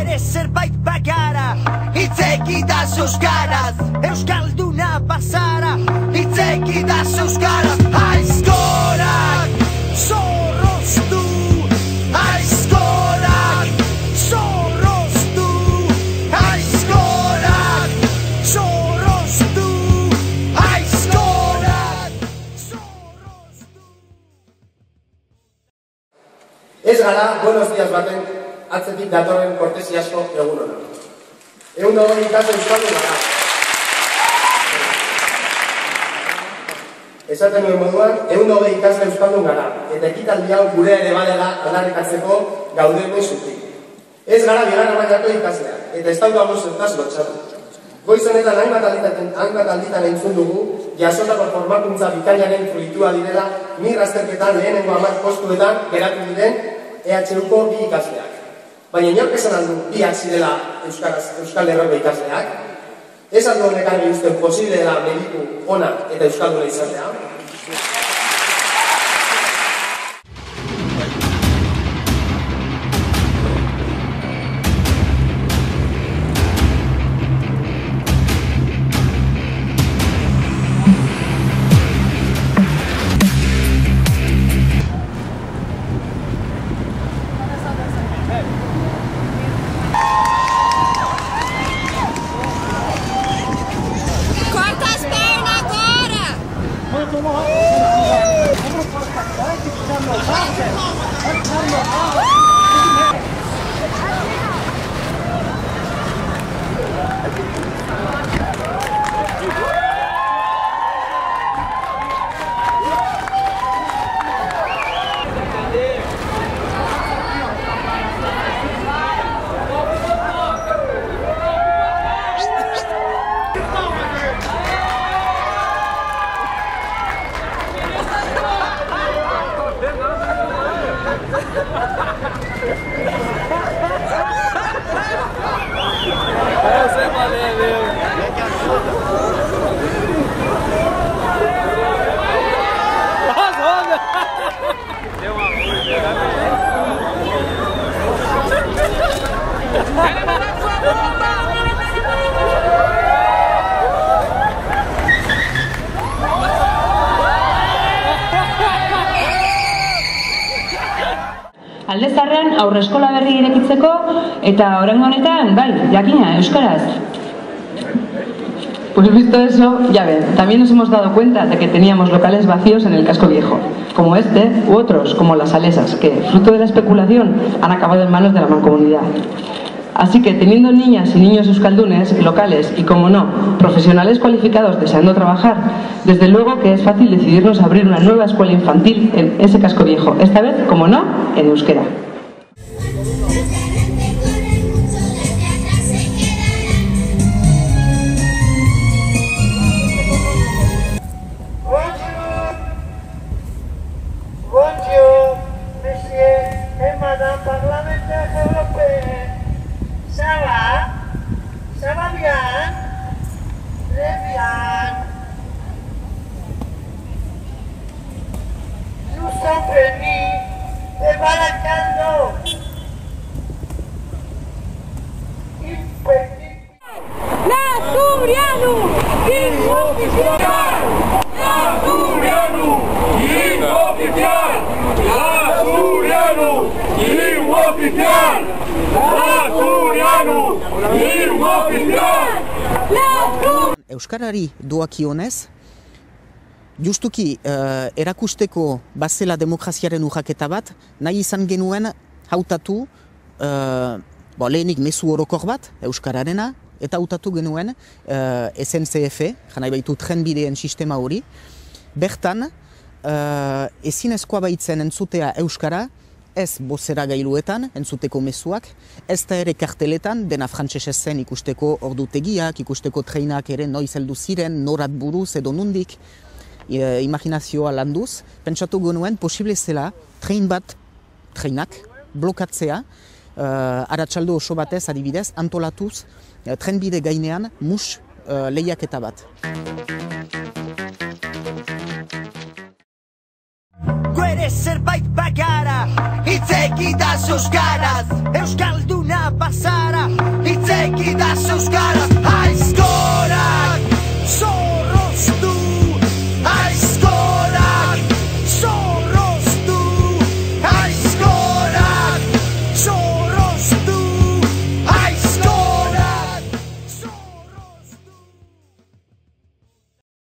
ere zerbait bagara. Itzekitaz euskaraz Euskalduna pasara Itzekitaz euskaraz Aizkorak Zorroztu. Aizkorak Zorroztu. Aizkorak Zorroztu. Aizkorak Zorroztu. Ez gara, buenos días baten, atzetik datorren kortesi asko egun hona. Egun ikasle euskaldun gara. Esaten nuen moduan, egun dago ikasle euskaldun gara, eta ekitaldi hau gure ere badela aldarrikatzeko gaudeko zutik. Ez gara bigarren mailako ikasleak, eta ez daukagu zertaz lotxatu. Goiz honetan hainbat alditan, hainbat alditan entzun dugu, jasotako formakuntza bikainaren fruitua direla, mir azterketan lehenengo hamar postuetan geratu diren EHUko bi ikasleak. Baina inork esan aldu biak zirela Euskaraz, Euskal Herroko ikasleak, ez aldu honekan uste posible dela mediku ona eta Euskalduna izatea. Alde zarrean aurre eskola berri irekitzeko eta oraingo honetan, bai, jakina, euskaraz. Pues visto eso, ya ven, también nos hemos dado cuenta de que teníamos locales vacíos en el casco viejo, como este u otros, como las Salesas, que, fruto de la especulación, han acabado en manos de la mancomunidad. Así que teniendo niñas y niños euskaldunes, locales y, como no, profesionales cualificados deseando trabajar, desde luego que es fácil decidirnos a abrir una nueva escuela infantil en ese casco viejo, esta vez, como no, en euskera. Très bien. Très bien. Nous sommes venus de Maracando. Naturiano, inoficial. Naturiano, inoficial. Inoficial. Euskarari doakionez, justuki eh, erakusteko bazela demokraziaren urraketa bat, nahi izan genuen hautatu eh, bo, lehenik mezu orokor bat, Euskararena, eta hautatu genuen eh, SNCF, janai baitu trenbideen sistema hori, bertan eh, ezinezkoa baitzen entzutea Euskara, ez bozera gailuetan, entzuteko mezuak, ez da ere karteletan, dena frantsesez zen ikusteko ordutegiak, ikusteko treinak ere noiz heldu ziren, norat buruz edo nundik, e, imaginazioa landuz, pentsatu genuen posible zela trein bat, treinak, blokatzea, uh, aratsaldo oso batez adibidez, antolatuz, uh, trenbide gainean mus uh, lehiaketa bat. Guere zerbait bagara Itzekitaz euskaraz Euskalduna bazara da euskaraz